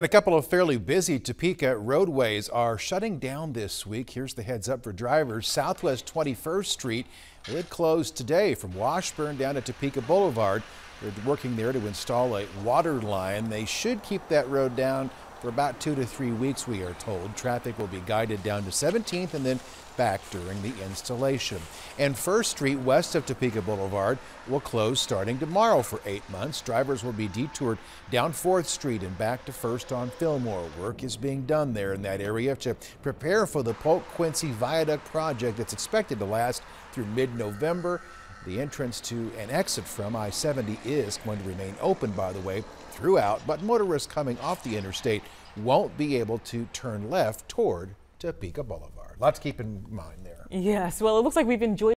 A couple of fairly busy Topeka roadways are shutting down this week. Here's the heads up for drivers. Southwest 21st Street it closed today from Washburn down to Topeka Boulevard. They're working there to install a water line. They should keep that road down for about two to three weeks, we are told. Traffic will be guided down to 17th and then back during the installation. And First Street west of Topeka Boulevard will close starting tomorrow for eight months. Drivers will be detoured down 4th Street and back to First on Fillmore. Work is being done there in that area to prepare for the Polk Quincy Viaduct project that's expected to last through mid-November. The entrance to and exit from I-70 is going to remain open, by the way, throughout, but motorists coming off the interstate won't be able to turn left toward Topeka Boulevard. Lots to keep in mind there. Yes, well, it looks like we've enjoyed